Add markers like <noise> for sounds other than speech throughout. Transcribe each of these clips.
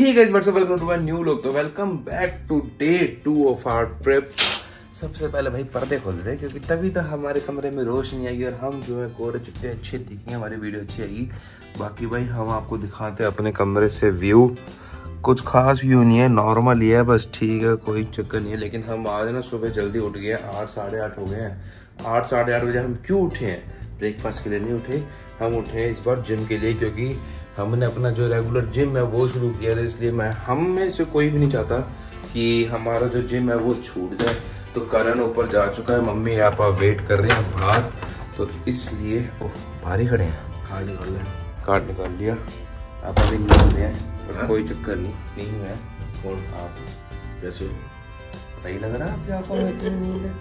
Guys, what's up? Welcome to my new look. तो welcome back to day two of our trip सबसे पहले भाई पर्दे खोल दे क्योंकि तभी तो हमारे कमरे में रोशनी आएगी और हम जो है कोरे चिट्टे अच्छे दिखेंगे। हमारी वीडियो अच्छी आएगी। बाकी भाई हम आपको दिखाते हैं अपने कमरे से व्यू कुछ खास व्यू नहीं है नॉर्मल ही है बस ठीक है कोई चक्कर नहीं है। लेकिन हम आज ना सुबह जल्दी उठ गए हैं। आठ साढ़े आठ हो गए हैं। आठ साढ़े आठ बजे हम क्यों उठे हैं? ब्रेकफास्ट के लिए नहीं उठे। हम उठे हैं इस बार जिम के लिए क्योंकि हमने अपना जो रेगुलर जिम है वो शुरू किया है इसलिए मैं हम में से कोई भी नहीं चाहता कि हमारा जो जिम है वो छूट जाए। तो करण ऊपर जा चुका है मम्मी आप वेट कर रहे हैं बाहर। तो इसलिए ओह भारी खड़े हैं। कार्ड निकाल लें कार्ड निकाल लिया। आप अभी नींद में हैं कोई चक्कर नहीं नींद में है। कौन? आप। जैसे? पता ही लग रहा है आपकी इतनी नींद है।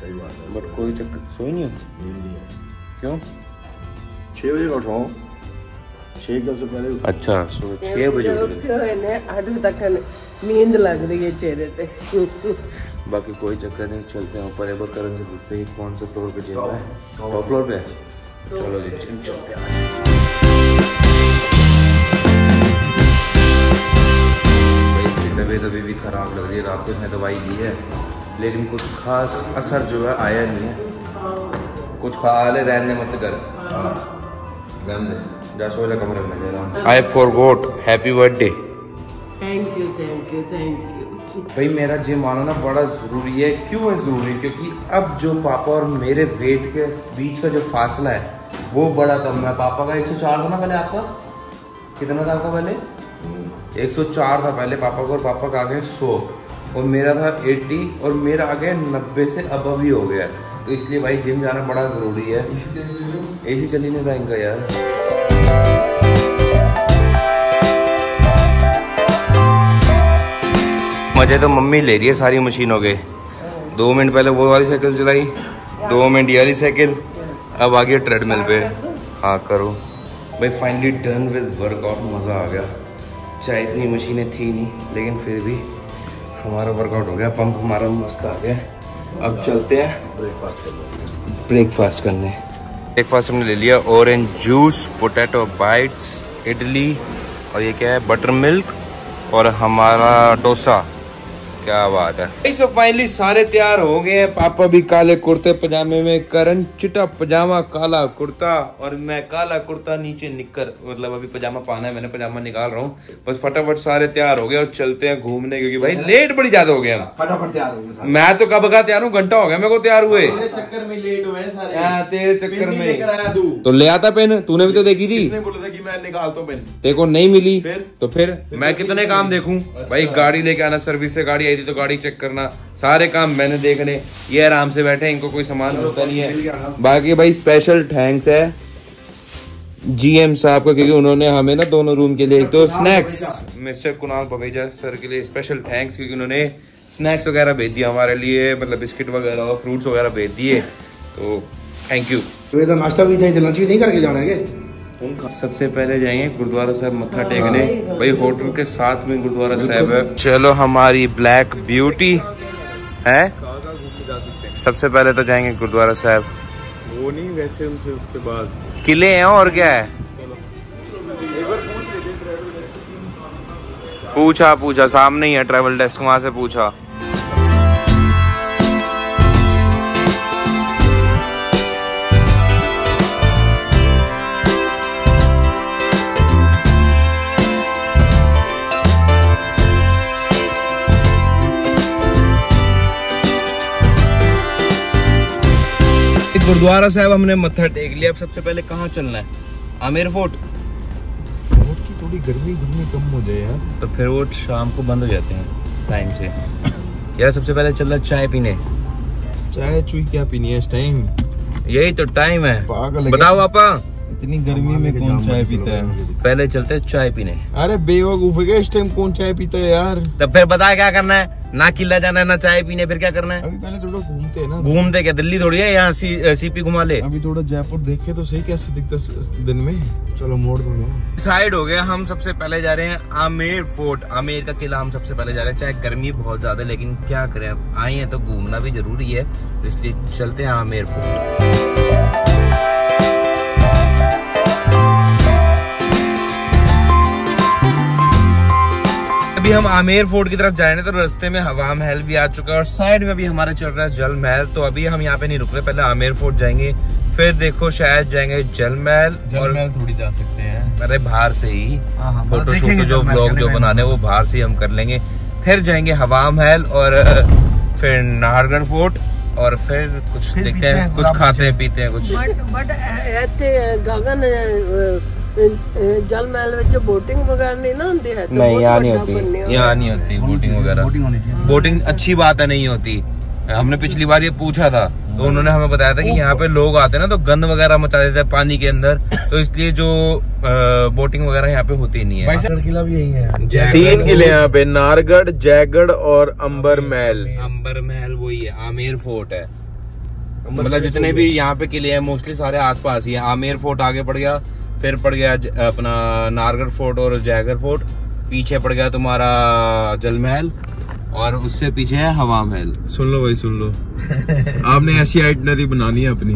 सही बात है। बट कोई चक्कर सोई नहीं हो? नींद नहीं है क्यों? छः बजे का उठाओ अच्छा। सुबह बजे नींद लग रही है चेहरे पे। बाकी कोई चक्कर नहीं चलते हैं ऊपर। एबर बार करण से पूछते हैं कौन से फ्लोर पे जेल है? टॉप। फ्लोर पे चलो जी चलते हैं। तबीयत अभी भी ख़राब लग रही है रात को इसने दवाई ली है लेकिन कुछ खास असर जो है आया नहीं है। हाँ। कुछ खा ले रहने मत कर। गंदे। I forgot happy birthday thank you thank you thank you भाई मेरा जिम आना ना बड़ा ज़रूरी है। क्यों है ज़रूरी? क्योंकि अब जो पापा और मेरे वेट के बीच का जो फासला है वो बड़ा कम है। पापा का 104 था ना पहले आपका? कितना था आपका पहले? 104 था पहले पापा का और पापा का आ गया सौ। और मेरा था 80 और मेरा आ गया नब्बे से अब अभी हो गया। तो इसलिए भाई जिम जाना बड़ा ज़रूरी है। ए सी चली नहीं था इनका यार। मज़े तो मम्मी ले रही है सारी मशीनों के। दो मिनट पहले वो वाली साइकिल चलाई दो मिनट ये वाली साइकिल। अब आ गया ट्रेडमिल पे। हाँ करो। भाई फाइनली डन विद वर्कआउट मज़ा आ गया। चाहे इतनी मशीनें थी नहीं लेकिन फिर भी हमारा वर्कआउट हो गया। पंप हमारा मस्त आ गया। अब चलते हैं। ब्रेकफास्ट कर लो ब्रेकफास्ट करने। ब्रेकफास्ट हमने ले लिया orange juice potato bites idli और ये क्या है बटर मिल्क और हमारा डोसा। क्या बात है? सो फाइनली सारे तैयार हो गए हैं। पापा भी काले कुर्ते पजामे में करण चिटा पजामा काला कुर्ता और मैं काला कुर्ता नीचे निकर मतलब अभी पजामा पाना है मैंने पजामा निकाल रहा हूँ। बस फटाफट सारे तैयार हो गए और चलते हैं घूमने क्योंकि भाई लेट बड़ी ज़्यादा हो गया फटाफट तैयार हो गए मैं तो कब का तैयार हूँ? घंटा हो गया मेरे को तैयार हुए। तेरे चक्कर में लेट हुए हाँ, तेरे चक्कर में। आया तू। तो ले आता पेन? तूने भी तो देखी थी? इसने बोला था कि मैं निकालता पेन? देखो नहीं मिली? फिर? तो फिर? मैं कितने काम देखूँ? भाई गाड़ी लेके आना सर्विस से गाड़ी आई थी तो गाड़ी चेक करना। सारे काम मैंने देखने। ये आराम से बैठे इनको कोई सामान होता नहीं है। बाकी भाई स्पेशल थैंक्स है। जीएम साहब का क्योंकि उन्होंने हमें ना दोनों रूम के लिए एक तो snacks mister Kunal Paveja sir के लिए स्पेशल थैंक्स क्योंकि उन्होंने स्नैक्स वगैरह भेज दिया हमारे लिए मतलब बिस्किट वगैरह और फ्रूट्स वगैरह भेज दिए। तो थैंक यू तो नाश्ता भी थे लंच भी नहीं करके जाना है सबसे पहले जाएँगे गुरुद्वारा साहब मत्था टेकने। भाई होटल के साथ में गुरुद्वारा साहब है। चलो हमारी ब्लैक ब्यूटी है। सबसे पहले तो जाएँगे गुरुद्वारा साहब। वो नहीं वैसे उनसे उसके बाद। किले हैं और क्या है? पूछा पूछा सामने ही है ट्रेवल डेस्क वहाँ से पूछा। गुरुद्वारा साहब हमने मत्था टेक लिया। अब सबसे पहले कहाँ चलना है? आमेर फोर्ट। रोड की थोड़ी गर्मी गर्मी कम हो जाए यार। तो फिर वो शाम को बंद हो जाते हैं टाइम से। यार सबसे पहले चल रहा चाय पीने। चाय चुई क्या पीनी है इस टाइम यही तो टाइम है। बताओ आपा इतनी गर्मी में कौन चाय पीता है? पहले चलते हैं चाय पीने। अरे बेवकूफ़ इस टाइम कौन चाय पीता है यार? तो फिर बता क्या करना है? ना किला जाना है ना चाय पीने फिर क्या करना है? अभी पहले थोड़ा घूमते हैं ना। घूमते क्या? दिल्ली थोड़ी है यहाँ सी, सीपी घुमा ले। अभी थोड़ा जयपुर देखे तो सही कैसे दिखता है दिन में? चलो मोड़ दो साइड हो गया हम सबसे पहले जा रहे हैं आमेर फोर्ट। आमेर का किला हम सबसे पहले जा रहे हैं चाहे गर्मी बहुत ज़्यादा है लेकिन क्या करें आए हैं तो घूमना भी ज़रूरी है तो इसलिए चलते हैं आमेर फोर्ट। अभी हम आमेर फोर्ट की तरफ़ जा रहे हैं तो रास्ते में हवा महल भी आ चुका है और साइड में भी हमारा चल रहा है जल महल। तो अभी हम यहाँ पे नहीं रुक रहे पहले आमेर फोर्ट जाएँगे फिर देखो शायद जाएँगे जल महल और महल थोड़ी जा सकते हैं। अरे बाहर से ही। हाँ, हाँ, फ़ोटो शूट जो ब्लॉग जो बनाने वो बाहर से ही हम कर लेंगे। फिर जाएँगे हवा महल और <laughs> फिर नाहरगढ़ फोर्ट और फिर कुछ देखते हैं कुछ खाते हैं पीते हैं कुछ। But but Gagan ਗਗਨ ਅਹ, ਅਹ, ਜਲ ਮਹਿਲ ਵਿੱਚ बोटिंग वगैरह नहीं ना ਹੁੰਦੀ ਹੈ नहीं यहाँ नहीं होती यहाँ नहीं होती बोटिंग वगैरह बोटिंग होनी चाहिए बोटिंग अच्छी बात है नहीं होती हमने पिछली बार ये पूछा था तो उन्होंने हमें बताया था कि यहाँ पे लोग आते हैं ना तो गन वगैरह मचा देते हैं पानी के अंदर तो इसलिए जो बोटिंग वगैरह यहाँ पे होती नहीं है भाई किला भी यही है तीन किले यहाँ पे नारगढ़ जयगढ़ और अंबर महल अंबर महल वही है आमेर फोर्ट है मतलब जितने भी यहाँ पे किले हैं मोस्टली सारे आसपास ही हैं आमेर फोर्ट आगे पड़ गया फिर पड़ गया अपना नारगर फोर्ट और जैगर फोर्ट। पीछे पड़ गया तुम्हारा जल महल और उससे पीछे है हवा महल। सुन लो भाई, सुन लो। आपने ऐसी आइटनरी बनानी है अपनी।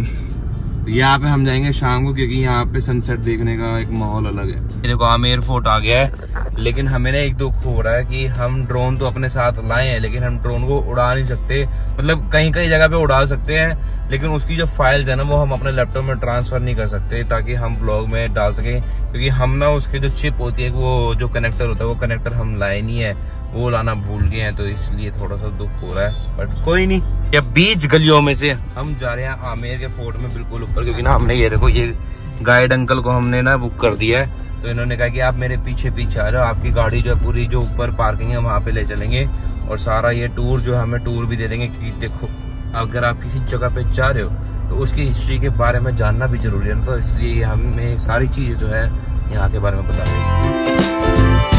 यहाँ पे हम जाएँगे शाम को क्योंकि यहाँ पे सनसेट देखने का एक माहौल अलग है। देखो आमेर फोर्ट आ गया है, लेकिन हमें ना एक दुख हो रहा है कि हम ड्रोन तो अपने साथ लाए हैं, लेकिन हम ड्रोन को उड़ा नहीं सकते। मतलब कहीं कहीं जगह पे उड़ा सकते हैं, लेकिन उसकी जो फाइल्स है ना, वो हम अपने लैपटॉप में ट्रांसफ़र नहीं कर सकते ताकि हम ब्लॉग में डाल सके। क्योंकि हम ना उसके जो चिप होती है, वो जो कनेक्टर होता है, वो कनेक्टर हम लाए नहीं है। वो लाना भूल गए हैं तो इसलिए थोड़ा सा दुख हो रहा है। बट कोई नहीं। या बीच गलियों में से हम जा रहे हैं आमेर के फोर्ट में बिल्कुल ऊपर, क्योंकि ना हमने ये देखो, ये गाइड अंकल को हमने ना बुक कर दिया है। तो इन्होंने कहा कि आप मेरे पीछे पीछे आ जाओ, आपकी गाड़ी जो है पूरी जो ऊपर पार्किंग है, वहाँ पे ले चलेंगे। और सारा ये टूर जो है, हमें टूर भी दे देंगे क्योंकि देखो, अगर आप किसी जगह पे जा रहे हो तो उसकी हिस्ट्री के बारे में जानना भी ज़रूरी है तो इसलिए हमें सारी चीज़ें जो है, यहाँ के बारे में बता देंगे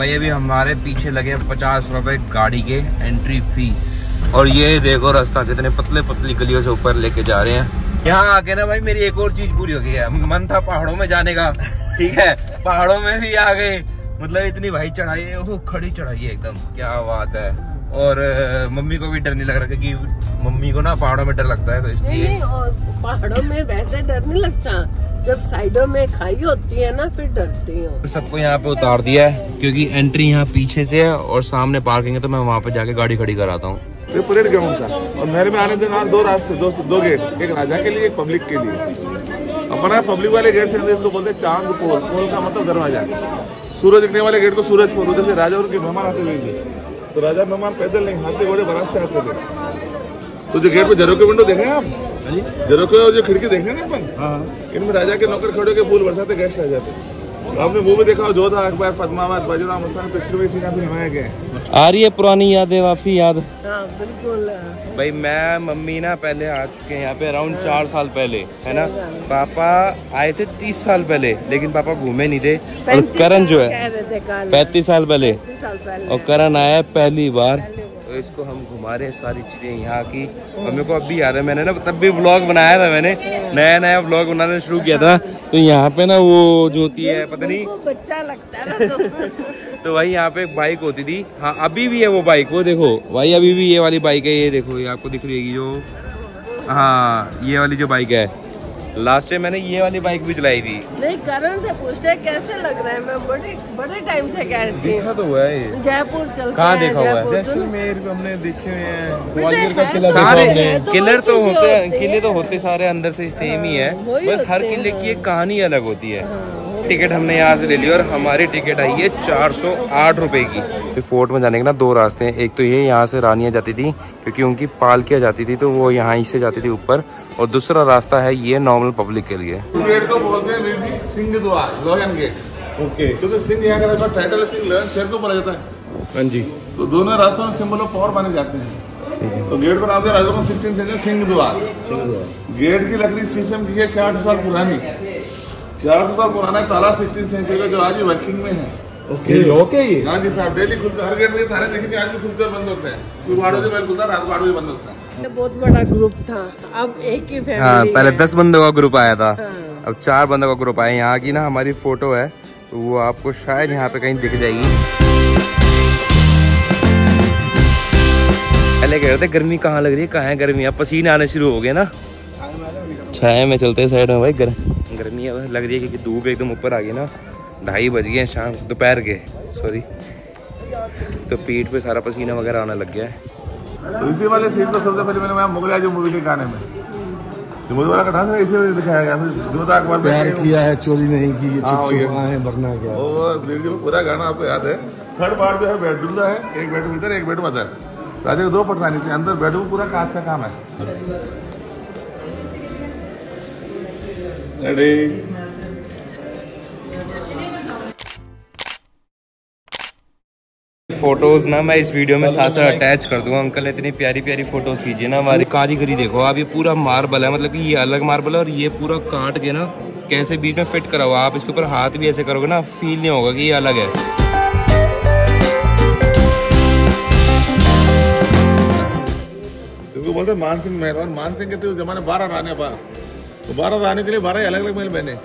भाई, अभी हमारे पीछे लगे पचास रुपए गाड़ी के एंट्री फ़ीस और ये देखो रास्ता, कितने पतले पतली गलियों से ऊपर लेके जा रहे हैं। यहाँ आके ना भाई, मेरी एक और चीज़ पूरी हो गई है। मन था पहाड़ों में जाने का। ठीक है? पहाड़ों में भी आ गए। मतलब इतनी भाई चढ़ाई खड़ी चढ़ाई है एकदम। क्या बात है। और मम्मी को भी डर नहीं लग रहा क्योंकि मम्मी को ना पहाड़ों में डर लगता है तो इसलिए नहीं और पहाड़ों में वैसे डर नहीं लगता। जब साइडों में खाई होती है ना फिर डरती हूँ। सबको यहाँ पे उतार दिया है क्योंकि एंट्री यहाँ पीछे से है और सामने पार्किंग है तो मैं वहाँ पे जाके गाड़ी खड़ी कराता हूँ। ये परेड ग्राउंड था और महल में आने देना दो रास्ते दो दो गेट एक राजा के लिए एक पब्लिक के लिए। अपना पब्लिक वाले गेट से अंदर इसको बोलते हैं चाँद पोल। पोल का मतलब दरवाज़ा। सूरज दिखने वाले गेट को सूरज पोल उधर से राजा और उनके मेहमान आते हुए तो राजा मेहमान पैदल नहीं हाथी से घोड़े बरात से आते थे। तो जो गेट पे जरो के विंडो देखे आप? झरोके और जो खिड़की देखे ना अपन? इनमें राजा के नौकर खड़े के फूल बरसाते गैस आ जाते। आपने वो भी देखा हो जोधा अकबर पद्मावत बजरा मुस्तान पिछले भी सीना भी निभाए गए आ रही है पुरानी यादें वापसी याद? हाँ बिल्कुल। भाई मैं मम्मी ना पहले आ चुके हैं यहाँ पे अराउंड चार साल पहले है ना? पापा आए थे तीस साल पहले लेकिन पापा घूमे नहीं थे। और करण जो है कह रहे थे कल। पैंतीस साल पहले। पैंतीस साल पहले। और करण आया पहली बार। तो इसको हम घुमा रहे हैं सारी चीज़ें यहाँ की। और मेरे को अब भी याद है मैंने ना तब भी व्लॉग बनाया था मैंने। नया नया व्लॉग बनाना शुरू किया था। तो यहाँ पे ना वो जो होती है पता नहीं। बच्चा लगता है ना तो। <laughs> तो भाई यहाँ पे एक बाइक होती थी। हाँ अभी भी है वो बाइक वो देखो। भाई अभी भी ये वाली बाइक है ये देखो ये आपको दिख रही है जो। हाँ ये वाली जो बाइक है। लास्ट टाइम मैंने ये वाली बाइक भी चलाई थी। नहीं करण से पूछते हैं कैसे लग रहा है? मैं बड़े बड़े टाइम से कह रही देखा तो हुआ है ये। जयपुर चल कहाँ हैं, देखा हुआ है? जयपुर जैसलमेर भी हमने देखे हुए हैं ग्वालियर का किला सारे देखा हमने। किलर तो होते होती किले तो होते सारे अंदर से सेम ही है बस हर किले की एक कहानी अलग होती है। टिकट हमने यहाँ से ले ली और हमारी टिकट आई है चार सौ आठ रुपए की। फोर्ट में जाने के ना दो रास्ते हैं। एक तो ये यहाँ से रानियाँ जाती थी क्योंकि उनकी पालकियाँ जाती थी तो वो यहाँ ही से जाती थी ऊपर। और दूसरा रास्ता है ये नॉर्मल पब्लिक के लिए। गेट को बोलते हैं सिंह द्वार लोहन गेट ओके क्योंकि सिंह यहाँ का टाइटल सिंह लोहन शेर को बोला जाता है। हाँ जी। तो दोनों रास्तों में सिंबल ऑफ़ पावर माने जाते हैं। तो गेट को नाम दिया राजा सिक्सटीन सेंचुरी सिंह द्वार। गेट की लकड़ी शीशम की है चार सौ साल पुरानी। चार सौ साल पुराना ताला सिक्सटीन सेंचुरी का जो आज भी वर्किंग में है। ओके। है ये? हाँ जी साहब डेली खुलता हर गेट में देखेंगे आज भी खुलते बंद होते हैं। कोई बारह बजे पहले खुलता रात बारह बजे बंद होता। है बहुत बड़ा ग्रुप था। अब एक ही फैमिली हाँ पहले दस बंदों का ग्रुप आया था। हाँ। अब चार बंदों का ग्रुप आया। यहाँ की ना हमारी फ़ोटो है तो वो आपको शायद यहाँ पे कहीं दिख जाएगी। पहले कह रहे थे गर्मी कहाँ लग रही है? कहाँ है गर्मी? अब पसीने आने शुरू हो गए ना। छाया में चलते साइड में भाई गर, नहीं है। लग रही है क्योंकि धूप एकदम ऊपर आ गई ना। ढाई बज गए शाम दोपहर के सॉरी तो पीठ पे सारा पसीना वगैरह आने लग गया है। तो इसी वाले सीन को सबसे पहले मैंने मैं मुगल आज़म मूवी के गाने में। जो मुगल वाला कथा इसी में दिखाया गया। फिर था अकबर प्यार किया है चोरी नहीं की ये हाँ, है। वरना क्या? और पूरा गाना आपको याद है। थर्ड पार्ट जो है बेडरूम का है एक बेडरूम इधर एक बेडरूम अदर राजा के दो पटरानी थी अंदर बेडरूम पूरा कांच का काम है। रेडी फ़ोटोज़ ना मैं इस वीडियो में साथ साथ अटैच कर दूँगा। अंकल इतनी प्यारी प्यारी फ़ोटोज़ कीजिए ना हमारी। कारीगरी देखो आप ये पूरा मार्बल है मतलब कि ये अलग मार्बल है और ये पूरा काट के ना कैसे बीच में फिट करा हुआ आप इसके ऊपर हाथ भी ऐसे करोगे ना फील नहीं होगा कि ये अलग है। क्योंकि बोलते मान सिंह और मान सिंह के तो जमाने बारह रानी बा। तो बारह के लिए बारह अलग अलग महल बने।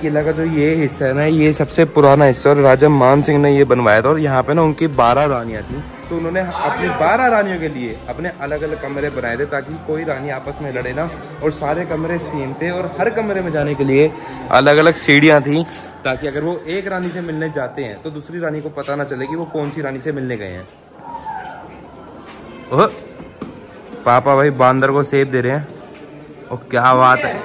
किला का जो ये हिस्सा है ना, ये सबसे पुराना हिस्सा और राजा मान सिंह ने ये बनवाया था और यहाँ पे ना उनकी बारह रानियाँ थी। तो उन्होंने अपनी बारह रानियों के लिए अपने अलग अलग कमरे बनाए थे ताकि कोई रानी आपस में लड़े ना और सारे कमरे सेम थे और हर कमरे में जाने के लिए अलग अलग सीढ़ियाँ थी ताकि अगर वो एक रानी से मिलने जाते हैं तो दूसरी रानी को पता ना चले कि वो कौन सी रानी से मिलने गए हैं। पापा भाई बांदर को सेब दे रहे हैं। और क्या बात है।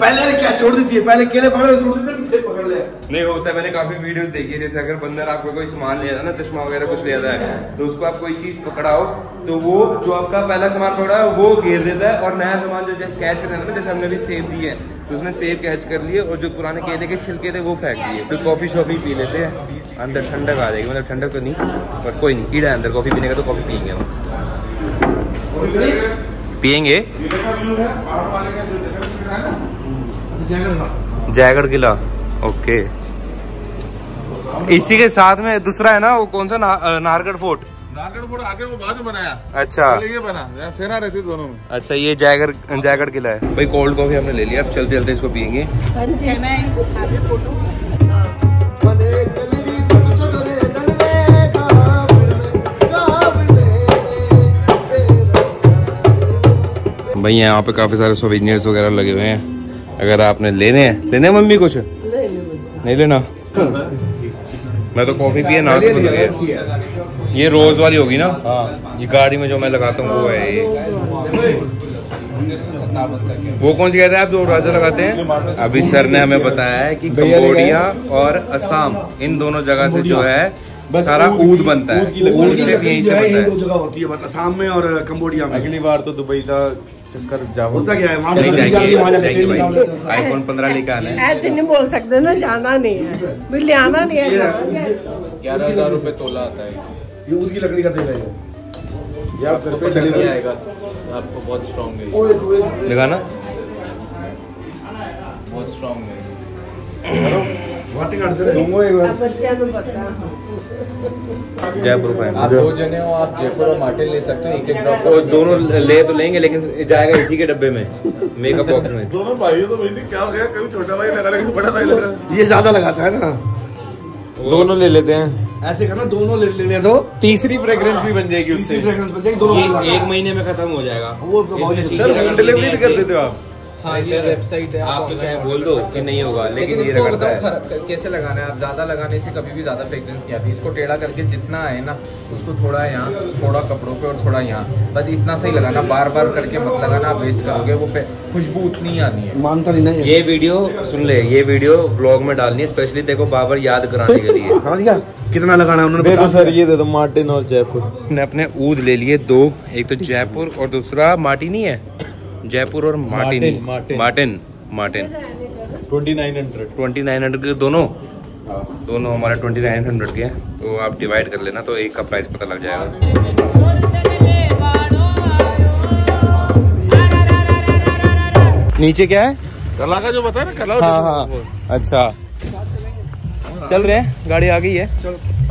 पहले क्या छोड़ देती है पहले केले पकड़ छोड़ देती है पकड़ ले नहीं होता है, मैंने काफ़ी वीडियोस देखी है जैसे अगर बंदर आपको कोई सामान ले है ना चश्मा वगैरह कुछ ले आता है तो उसको आप कोई चीज़ पकड़ाओ तो वो जो आपका पहला सामान पकड़ा है वो घेर देता है और नया सामान जो जैसे कैच करना था जैसे हमने भी सेब दिए हैं तो उसने सेब कैच कर लिए और जो पुराने केले के छिलके थे वो फेंक दिए फिर कॉफ़ी शॉफी पी लेते हैं। अंदर ठंडक आ जाएगी मतलब ठंडक तो नहीं पर कोई नहीं कीड़ा है अंदर कॉफ़ी पीने का तो कॉफ़ी पियेंगे हम। पियेंगे। जयगढ़ किला। ओके। इसी के साथ में दूसरा है ना वो कौन सा? ना, नारगढ़ फोर्ट। नारगढ़ फोर्ट आगे वो बाद में बनाया। अच्छा। ये बना सेना रहती दोनों में। अच्छा ये जयगढ़ जयगढ़ किला है। भाई कोल्ड कॉफ़ी हमने ले लिया अब चलते चलते इसको पियेंगे। भाई यहाँ पे काफ़ी सारे सोविनियर्स वगैरह लगे हुए हैं। अगर आपने लेने हैं लेने हैं मम्मी कुछ? नहीं लेना। मैं तो कॉफ़ी पिए ना तो हो। ये रोज वाली होगी ना? ये गाड़ी में जो मैं लगाता हूँ वो है ये। वो कौन सी कहते हैं आप जो राजा लगाते हैं? अभी सर ने हमें बताया है कि कंबोडिया और असम इन दोनों जगह से जो है सारा ऊद बनता है। ऊद सिर्फ़ यहीं से बनता है। दो जगह होती है असम में और कंबोडिया में। अगली बार तो दुबई का चक्कर जाओ होता क्या है? वहाँ नहीं से जाएँगे। जाएँगे तेल निकाल भाई। लेते हैं। आईफोन पंद्रह लेके आना है। ऐसे नहीं बोल सकते ना जाना नहीं है। भी ले आना नहीं है। ग्यारह हज़ार रूपए तोला आता है। ये ऊद की लकड़ी का तेल है ये। आप घर पे चली नहीं आएगा आपको बहुत स्ट्रॉन्ग है। लगाना बहुत स्ट्रॉन्ग है। वाटी काटते रहे। सुंगो एक बार। बच्चा नु पता जयपुर फ़ैन आप दो जने हो आप जयपुर और मार्टिन ले सकते हो एक एक ड्रॉप तो दोनों ले तो लेंगे लेकिन जाएगा इसी के डब्बे में मेकअप बॉक्स में। दोनों भाइयों तो भाई क्या हो गया? कभी छोटा भाई लगा लेकिन बड़ा भाई लगा ये ज़्यादा लगाता है ना। दोनों ले लेते हैं। ऐसे करना दोनों ले लेने दो। तीसरी फ्रेग्रेंस भी बन जाएगी उससे। फ्रेग्रेंस बन जाएगी दोनों एक महीने में खत्म हो जाएगा। वो तो डिलीवरी भी कर देते हो आप? हाँ ये वेबसाइट है आप तो चाहे बोल दो कि नहीं होगा लेकिन लेकिन ये इसको करता है। कैसे लगाना है? आप ज़्यादा लगाने से कभी भी ज़्यादा फ्रेग्रेंस नहीं आती। इसको टेढ़ा करके जितना है ना उसको थोड़ा यहाँ थोड़ा कपड़ों पे और थोड़ा यहाँ। बस इतना सही लगाना बार बार करके मत लगाना आप वेस्ट करोगे वो खुशबू उतनी ही आनी है। मानता नहीं ना ये। वीडियो सुन ले ये वीडियो ब्लॉग में डालनी है स्पेशली देखो बाबर याद कराने के लिए। <laughs> कितना लगाना है उन्होंने दे सर ये दे दो मार्टिन और जयपुर। ने अपने ऊद ले लिए दो एक तो जयपुर और दूसरा मार्टिनी है। जयपुर और martin, martin martin. Twenty nine hundred. Twenty nine hundred के दोनों? दोनों हमारे ट्वेंटी नाइन हंड्रेड के हैं। तो आप डिवाइड कर लेना तो एक का प्राइस पता लग जाएगा। नीचे क्या है? कला का जो बताया ना कला हाँ हाँ। अच्छा। चल रहे हैं गाड़ी आ गई है।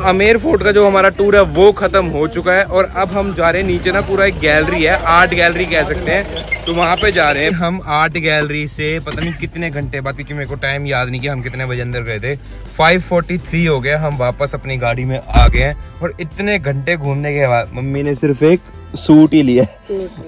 अमेर फोर्ट का जो हमारा टूर है, वो खत्म हो चुका है और अब हम जा रहे हैं नीचे ना, पूरा एक गैलरी है, आर्ट गैलरी कह सकते हैं। तो वहाँ पे जा रहे हैं। हम आर्ट गैलरी से पता नहीं कितने घंटे बाद, क्योंकि मेरे को टाइम याद नहीं कि हम कितने बजे अंदर गए थे। 5:43 हो गया, हम वापस अपनी गाड़ी में आ गए हैं और इतने घंटे घूमने के बाद, मम्मी ने सिर्फ़ एक सूट ही लिया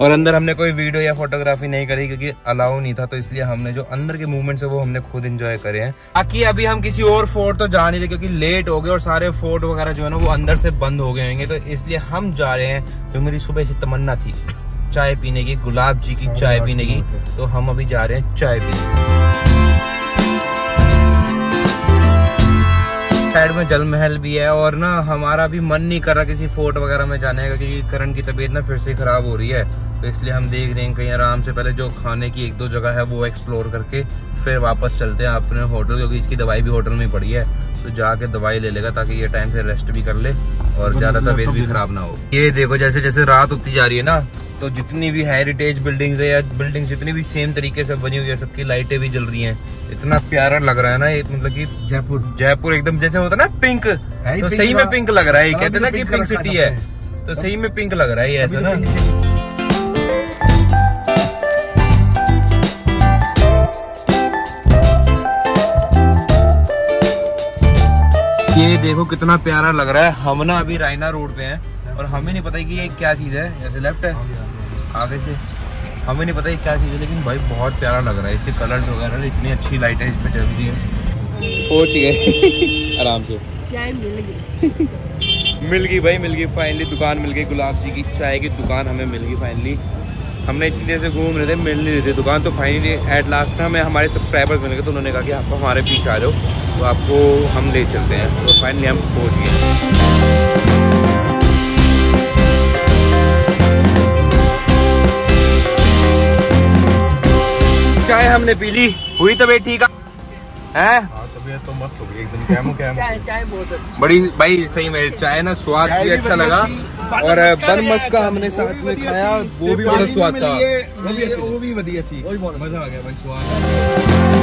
और अंदर हमने कोई वीडियो या फोटोग्राफी नहीं करी क्योंकि अलाउ नहीं था तो इसलिए हमने जो अंदर के मूवमेंट्स है वो हमने खुद एंजॉय करे हैं। बाकी अभी हम किसी और फोर्ट तो जा नहीं रहे क्योंकि लेट हो गए और सारे फोर्ट वगैरह जो है ना वो अंदर से बंद हो गए होंगे तो इसलिए हम जा रहे हैं जो मेरी सुबह से तमन्ना थी चाय पीने की गुलाब जी की चाय पीने की तो हम अभी जा रहे हैं चाय पीने। साइड में जल महल भी है और ना हमारा भी मन नहीं कर रहा किसी फोर्ट वगैरह में जाने का, क्योंकि करण की तबीयत ना फिर से खराब हो रही है। तो इसलिए हम देख रहे हैं कहीं आराम से पहले जो खाने की एक दो जगह है वो एक्सप्लोर करके फिर वापस चलते हैं अपने होटल क्योंकि इसकी दवाई भी होटल में पड़ी है। तो जाके दवाई ले लेगा ताकि ये टाइम से रेस्ट भी कर ले और ज़्यादा तबीयत भी खराब ना हो। ये देखो जैसे जैसे रात होती जा रही है ना तो जितनी भी हेरिटेज बिल्डिंग्स है या बिल्डिंग्स जितनी भी सेम तरीके से बनी हुई है सबकी लाइटें भी जल रही हैं। इतना प्यारा लग रहा है ना ये मतलब कि जयपुर। जयपुर एकदम जैसे होता है ना पिंक तो सही में पिंक लग रहा है ये कहते हैं ना कि पिंक सिटी है। तो सही में पिंक लग रहा है ये ऐसा ना। देखो कितना प्यारा लग रहा है। हम ना अभी रायना रोड पे हैं और हमें नहीं पता कि ये क्या चीज़ है। जैसे लेफ़्ट है। आगे से। हमें नहीं पता ये क्या चीज़ है लेकिन भाई बहुत प्यारा लग रहा है। इसके कलर्स वगैरह इतनी अच्छी लाइटें इस पे जल रही है। पहुँच गए। <laughs> आराम से। चाय मिल गई। मिल गई भाई मिल गई फाइनली दुकान मिल गई गुलाब जी की। चाय की दुकान हमें मिल गई फाइनली हमने इतनी देर से घूम रहे थे मिल नहीं रही थी। दुकान तो फाइनली एट लास्ट में हमें हमारे सब्सक्राइबर्स मिल गए तो उन्होंने कहा कि आप हमारे पीछे आ जाओ। तो आपको हम ले चलते हैं। तो फाइनली हम पहुँच गए। चाय हमने पी ली। हुई तो बेटी का है तो मस्त हो गई एकदम कैमो कैमो। चाय चाय बहुत अच्छी। बड़ी भाई सही में चाय ना स्वाद भी अच्छा लगा। और बन मस्का हमने साथ में खाया वो भी बड़ा स्वाद था। वो भी वो भी बढ़िया सी मज़ा आ गया भाई स्वाद।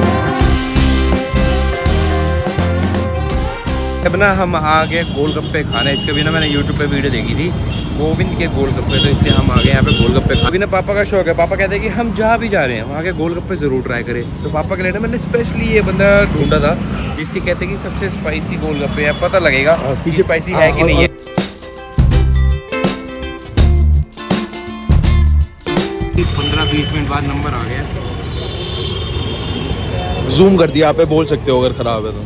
अब ना हम आ गए गोलगप्पे खाने इसके भी ना मैंने यूट्यूब पे वीडियो देखी थी गोविंद के गोलगप्पे तो इसलिए हम आ गए यहाँ पे गोलगप्पे खा अभी ना पापा का शौक है। पापा कहते हैं कि हम जहाँ भी जा रहे हैं वहाँ के गोलगप्पे ज़रूर ट्राई करें। तो पापा के लिए ना मैंने स्पेशली ये बंदा ढूंढा था जिसके कहते हैं कि सबसे स्पाइसी गोलगप्पे है पता लगेगा स्पाइसी है कि नहीं है। पंद्रह बीस मिनट बाद नंबर आ गया। जूम कर दिया आप बोल सकते हो अगर खराब है तो।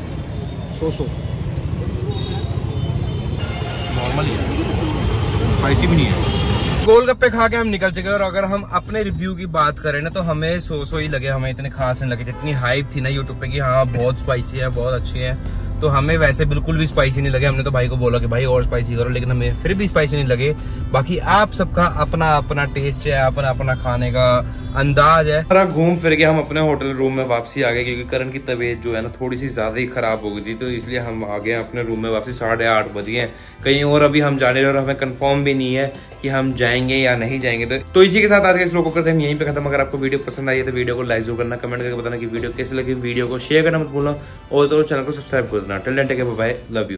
नॉर्मल ही है। स्पाइसी भी नहीं है। गोलगप्पे खा के हम निकल चुके और अगर हम अपने रिव्यू की बात करें ना तो हमें सो सो ही लगे, हमें इतने खास नहीं लगे जितनी हाइप थी ना यूट्यूब पे कि हाँ बहुत स्पाइसी है, बहुत अच्छी है। तो हमें वैसे बिल्कुल भी स्पाइसी नहीं लगे। हमने तो भाई को बोला कि भाई और स्पाइसी करो, लेकिन हमें फिर भी स्पाइसी नहीं लगे। बाकी आप सबका अपना अपना टेस्ट है अपना अपना खाने का अंदाज है। घूम फिर के हम अपने होटल रूम में वापसी आ गए क्योंकि करण की तबीयत जो है ना थोड़ी सी ज़्यादा ही खराब हो गई थी तो इसलिए हम आ गए अपने रूम में वापसी। साढ़े आठ बज कहीं और अभी हम जाने और हमें कंफर्म भी नहीं है कि हम जाएँगे या नहीं जाएँगे। तो, तो इसी के साथ आज के इस लोगों करते हैं। हम यहीं पे खत्म। अगर आपको वीडियो पसंद आई है तो वीडियो को लाइक ज़रूर करना कमेंट करके बताना कि वीडियो कैसे लगी। वीडियो को शेयर करना मत भूलना। और तो चैनल को सब्सक्राइब कर देना। Till bye love you